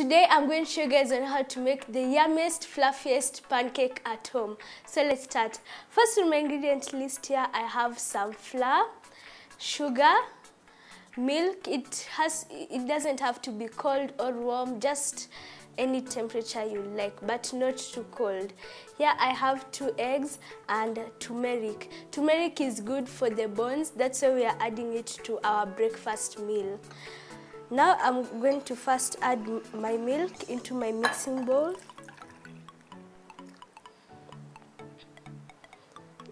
Today I'm going to show you guys on how to make the yummiest, fluffiest pancake at home. So let's start. First on my ingredient list here, I have some flour, sugar, milk. It has, it doesn't have to be cold or warm, just any temperature you like, but not too cold. Here I have two eggs and turmeric. Turmeric is good for the bones, that's why we are adding it to our breakfast meal. Now I'm going to first add my milk into my mixing bowl.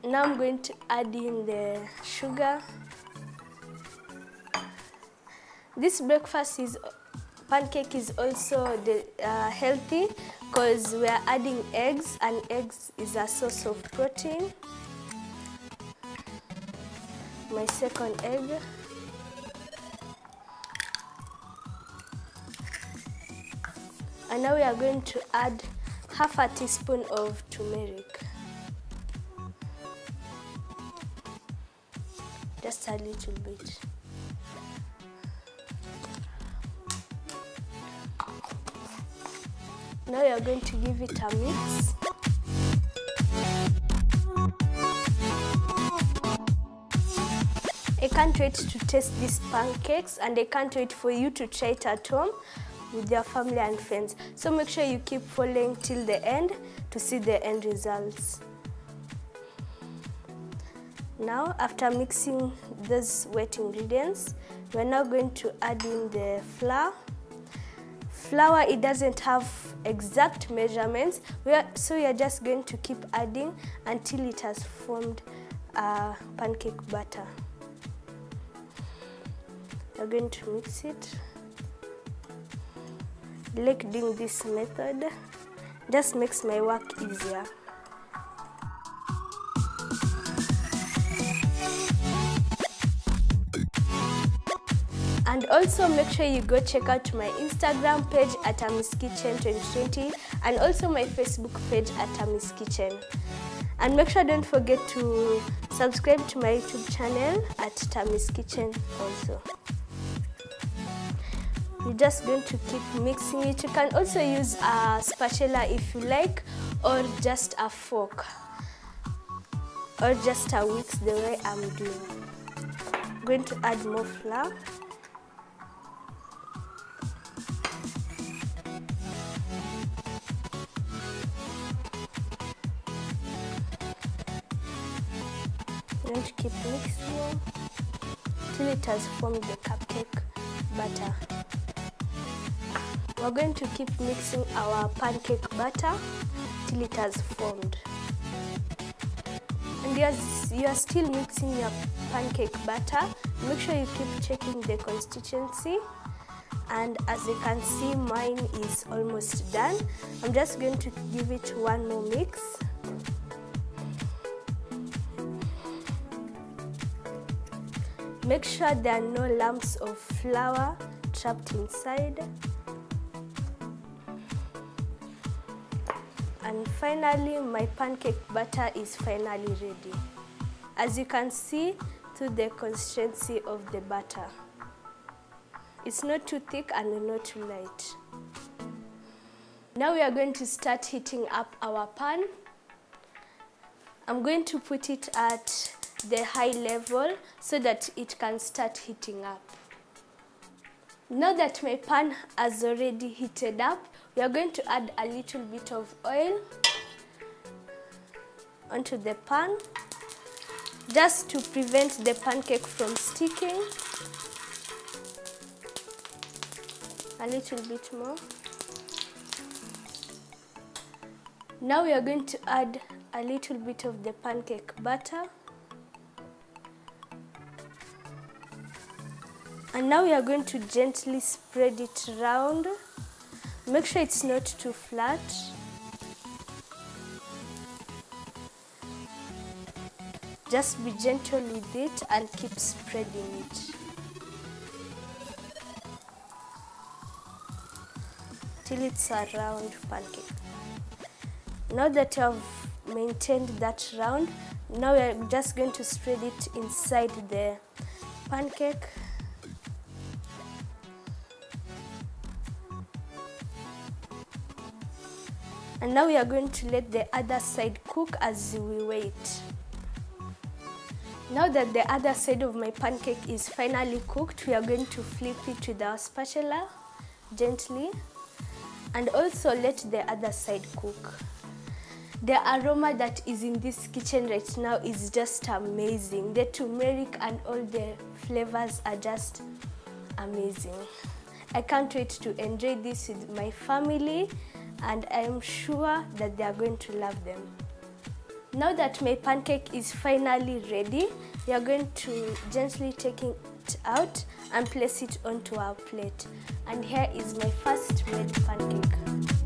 Now I'm going to add in the sugar. This breakfast is pancake is also the, uh, healthy because we are adding eggs and eggs is a source of protein. My second egg. And now we are going to add half a teaspoon of turmeric. Just a little bit. Now we are going to give it a mix. I can't wait to taste these pancakes and I can't wait for you to try it at home with your family and friends. So make sure you keep following till the end to see the end results. Now, after mixing those wet ingredients, we're now going to add in the flour. Flour, it doesn't have exact measurements, we are, so we are just going to keep adding until it has formed a pancake batter. We're going to mix it like doing this method just makes my work easier. And also make sure you go check out my Instagram page at Tammy's Kitchen 2020 and also my Facebook page at Tammy's Kitchen. And make sure don't forget to subscribe to my YouTube channel at Tammy's Kitchen also. Just going to keep mixing it. You can also use a spatula if you like or just a fork or just a whisk the way I'm doing. I'm going to add more flour. Going to keep mixing till it has formed the cupcake batter. We're going to keep mixing our pancake batter till it has formed. And as you are still mixing your pancake batter, make sure you keep checking the consistency. And as you can see, mine is almost done. I'm just going to give it one more mix. Make sure there are no lumps of flour trapped inside. And finally, my pancake batter is finally ready. As you can see to the consistency of the batter. It's not too thick and not too light. Now we are going to start heating up our pan. I'm going to put it at the high level so that it can start heating up. Now that my pan has already heated up, we are going to add a little bit of oil onto the pan just to prevent the pancake from sticking. A little bit more. Now we are going to add a little bit of the pancake batter. And now we are going to gently spread it around. Make sure it's not too flat. Just be gentle with it and keep spreading it. Till it's a round pancake. Now that you have maintained that round, now we are just going to spread it inside the pancake And now we are going to let the other side cook as we wait. Now that the other side of my pancake is finally cooked, we are going to flip it with our spatula gently and also let the other side cook. The aroma that is in this kitchen right now is just amazing. The turmeric and all the flavors are just amazing. I can't wait to enjoy this with my family and I am sure that they are going to love them. Now that my pancake is finally ready, we are going to gently take it out and place it onto our plate. And here is my first made pancake.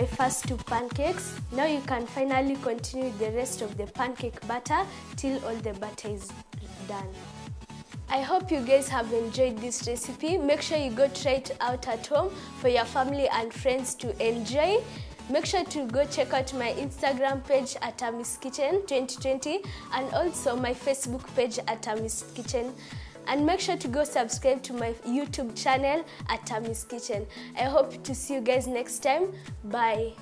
My first two pancakes. Now you can finally continue the rest of the pancake batter till all the batter is done. I hope you guys have enjoyed this recipe. Make sure you go try it out at home for your family and friends to enjoy. Make sure to go check out my Instagram page at Tammy's Kitchen 2020 and also my Facebook page at Tammy's Kitchen. And make sure to go subscribe to my YouTube channel at Tammy's Kitchen. I hope to see you guys next time. Bye.